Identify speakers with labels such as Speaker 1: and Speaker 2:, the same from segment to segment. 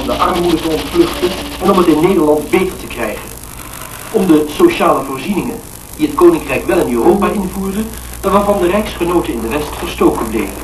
Speaker 1: Om de armoede te ontvluchten en om het in Nederland beter te krijgen. Om de sociale voorzieningen die het Koninkrijk wel in Europa invoerde, maar waarvan de rijksgenoten in de West verstoken bleven.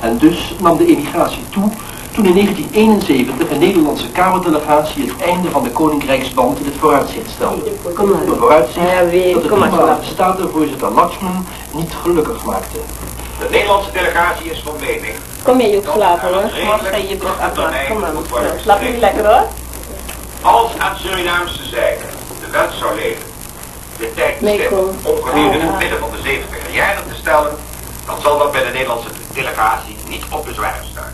Speaker 1: En dus nam de emigratie toe toen in 1971 een Nederlandse Kamerdelegatie het einde van de Koninkrijksband in het vooruitzicht stelde. Een vooruitzicht dat de toenmalige statenvoorzitter Laxman niet gelukkig maakte.
Speaker 2: De Nederlandse delegatie is van mening.
Speaker 3: Kom je op slapen hoor. Morgen ga je brug afmaken. Kom maar. Slaap je lekker hoor.
Speaker 2: Als aan Surinaamse zijde de wens zou leven de tijd bestemmen ongeveer in het midden van de 70 jaren te stellen, dan zal dat bij de Nederlandse delegatie niet op bezwaar staan.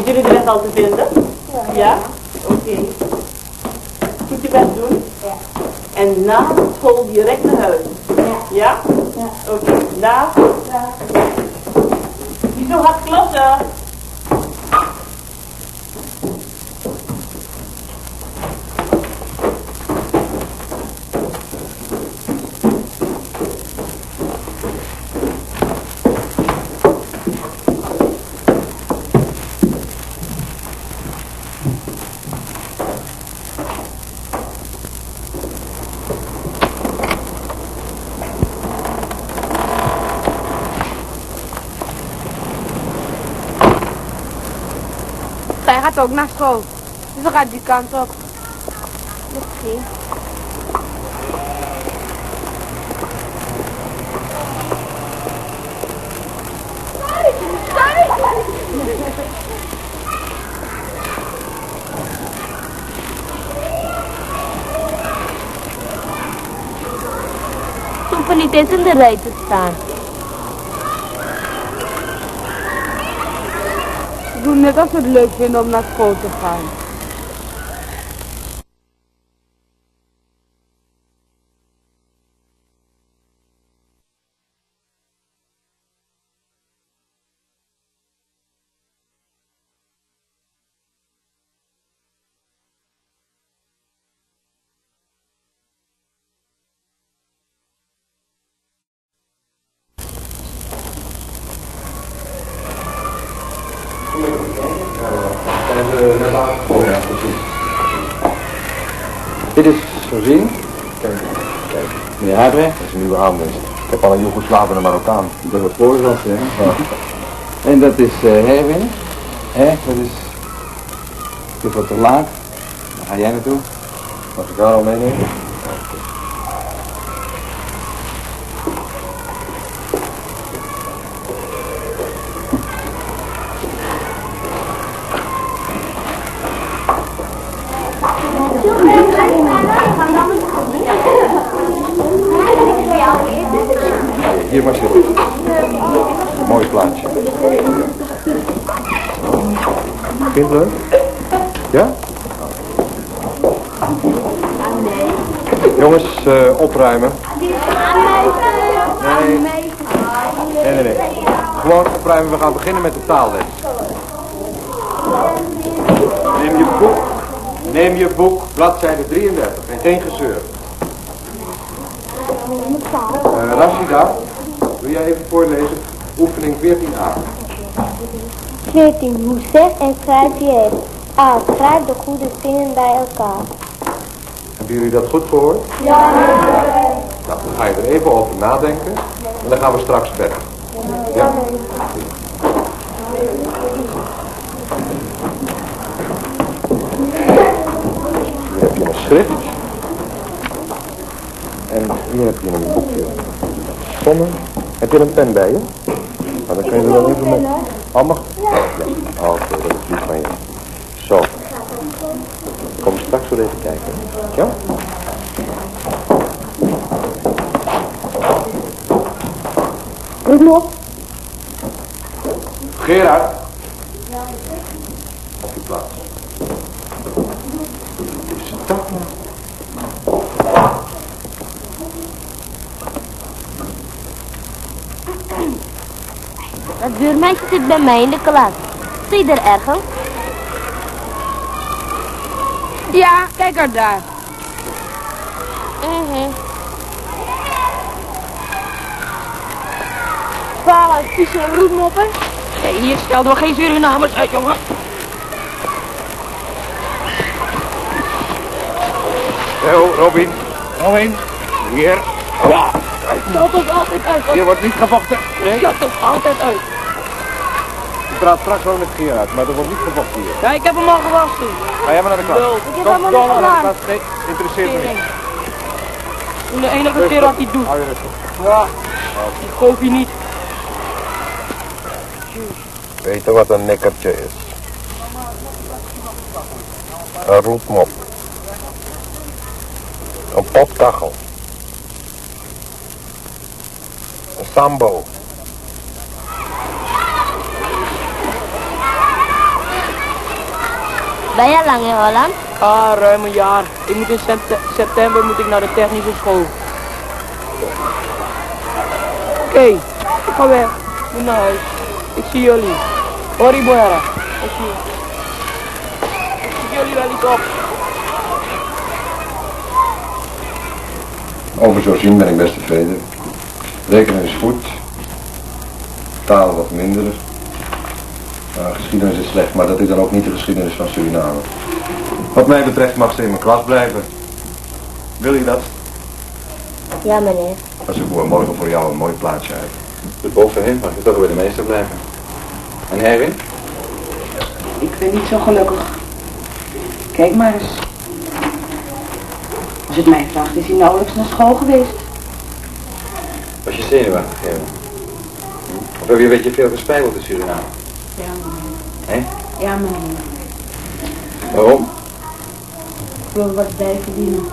Speaker 3: Weet jullie de weg al te vinden? Ja. Oké. Goed je best doen?
Speaker 4: Ja.
Speaker 3: En na school direct naar huis? Ja.
Speaker 4: Ja?
Speaker 3: Oké. Na.
Speaker 4: Ja.
Speaker 3: Niet zo hard kloppen.
Speaker 4: Gaat ook naar school. Dus dan gaat die kant op. Oké. Hoeven niet eens in de rij te. Doe net als ze het leuk vinden om naar school te gaan.
Speaker 5: Dit is voorzien. Kijk, kijk. Meneer Huibrecht, dat is een nieuwe aanwinst. Ik heb al een Joegoslaaf en een Marokkaan. Dat is voor was, hè? En dat is uh, Herwin. Hè, dat is... Juffrouw te laat. Daar ga jij naartoe. Mag ik haar al meenemen? Vind je het leuk? Ja? Jongens, eh, opruimen. Nee. Nee, nee. Gewoon opruimen. We gaan beginnen met de taalles. Neem je boek. Neem je boek, bladzijde 33. En geen gezeur. Uh, Rashida, wil jij even voorlezen? Oefening 14a.
Speaker 6: 14. Hoe zeg en schrijf je het? A. Schrijf de goede zinnen bij elkaar.
Speaker 5: Hebben jullie dat goed gehoord?
Speaker 6: Ja.
Speaker 5: Nou, dan ga je er even over nadenken. En dan gaan we straks verder. Ja? Hier heb je een schrift. En hier heb je een boekje. Sommen. Heb je een pen bij je? Nou, dan kun je er wel even mee. Oh, mag? Ja. Oh, Oké, dat is lief van je. Zo. Kom straks weer even kijken. Ja?
Speaker 6: Roep op.
Speaker 5: Gerard, Op je plaats. Is het dat nou?
Speaker 6: Buurmeisje zit bij mij in de klas. Zie je er ergens?
Speaker 4: Ja, kijk er daar.
Speaker 6: Mhm.
Speaker 4: Fala, vieze roetmoppen. Nee, hier stelden we geen Surinamers uit, jongen.
Speaker 5: Zo, Robin. Robin. Hier. Ja.
Speaker 4: Dat toch altijd uit.
Speaker 5: Hier wordt niet gevochten. Nee.
Speaker 4: Dat toch altijd uit.
Speaker 5: Ik praat straks wel met Gerard, maar er wordt niet gevochten hier.
Speaker 4: Ja, ik heb hem al gewassen.
Speaker 5: Ga jij maar naar de klas.
Speaker 4: Ik heb helemaal
Speaker 5: naar de
Speaker 4: gedaan.
Speaker 5: klas. Nee, interesseert me niet.
Speaker 4: De enige keer dat hij doet.
Speaker 5: Hou je rustig.
Speaker 4: Ja, die goof hij niet.
Speaker 2: Weet je wat een nikkertje is? Een roetmop. Een potkachel. Een sambo.
Speaker 6: Ben jij lang in Holland?
Speaker 4: Ah, ruim een jaar. Ik moet in sept- september moet ik naar de technische school. Oké, ik ga weg. Ik moet naar huis. Ik zie jullie. Hori Boera. Ik zie, ik zie jullie wel iets op.
Speaker 5: Over zo zien ben ik best tevreden. Rekenen is goed. Taal wat minder. Nou, geschiedenis is slecht, maar dat is dan ook niet de geschiedenis van Suriname. Wat mij betreft mag ze in mijn klas blijven. Wil je dat?
Speaker 6: Ja, meneer.
Speaker 5: Dan zoeken we morgen voor jou een mooi plaatsje uit.
Speaker 7: Dus bovenin mag je toch bij de meester blijven. En Erwin?
Speaker 8: Ik ben niet zo gelukkig. Kijk maar eens. Als het mij vraagt, is hij nauwelijks naar school geweest.
Speaker 7: Was je zenuwachtig, Erwin? Of heb je een beetje veel gespijbeld in Suriname?
Speaker 8: Ja, meneer.
Speaker 7: Hé?
Speaker 8: Ja, meneer.
Speaker 7: Waarom?
Speaker 8: Ik wil wat bij verdienen.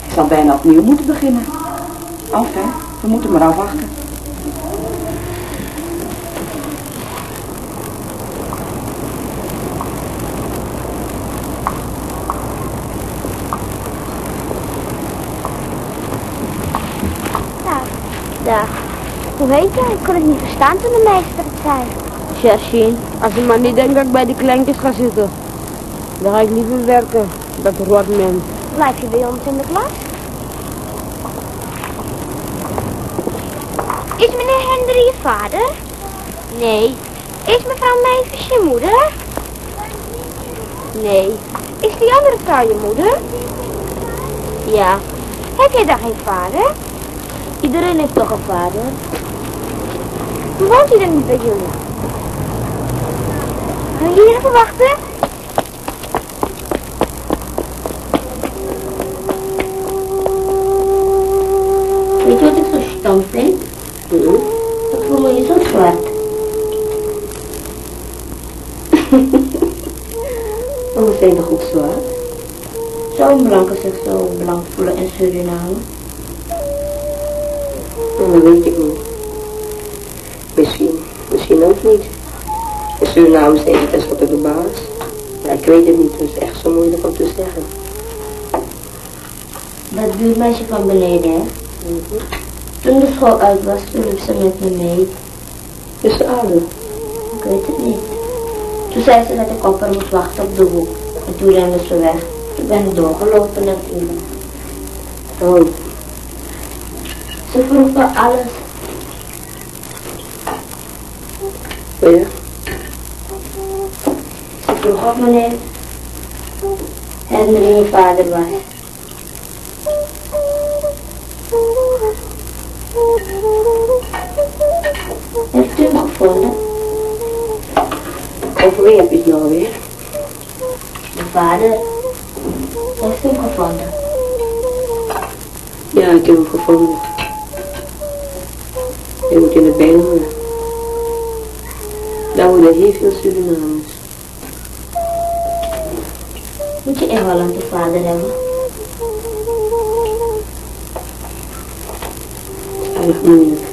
Speaker 8: Hij zal bijna opnieuw moeten beginnen. Af, hè? We moeten maar afwachten.
Speaker 6: Dag. Dag. Hoe heet jij? Ik kon het niet verstaan toen de meester het zei.
Speaker 4: Jashin, als je maar niet denkt dat ik bij die kleintjes ga zitten. Dan ga ik liever werken. Dat rotment.
Speaker 6: Blijf je bij ons in de klas? Is meneer Hendry je vader? Nee. Is mevrouw Meivers je moeder? Nee. Is die andere vrouw je moeder? Ja. Heb jij dan geen vader? Iedereen heeft toch een vader? Hoe woont hij dan niet bij jullie? Gaan jullie even wachten? Weet je wat ik zo stom vind? Dat voel me je zo zwart.
Speaker 8: Oh, we zijn toch goed zwart?
Speaker 6: Zou een blanke zich zo blank voelen in Suriname?
Speaker 8: Oh, dat weet ik niet. Misschien, misschien ook niet. In Suriname zijn ze tenslotte de baas. Ja, ik weet het niet, het is echt zo moeilijk om te zeggen.
Speaker 6: Dat buurmeisje van beneden, hè? Toen de school uit was, toen liep ze met me mee.
Speaker 8: Is ze ouder?
Speaker 6: Ik weet het niet. Toen zei ze dat ik op haar moest wachten op de hoek. En toen rende ze weg. Toen ben ik doorgelopen natuurlijk.
Speaker 8: Oh,
Speaker 6: Ze vroeg me alles.
Speaker 8: ja.
Speaker 6: Vroeg of meneer Henry mijn vader was. Heeft u hem gevonden?
Speaker 8: Over wie heb je het nou weer?
Speaker 6: De vader heeft hem gevonden.
Speaker 8: Ja, ik heb hem gevonden. Hij moet in het Bijlmer. Daar wonen heel veel Surinamers.
Speaker 6: Moet je in Holland een vader hebben?
Speaker 8: Erg moeilijk.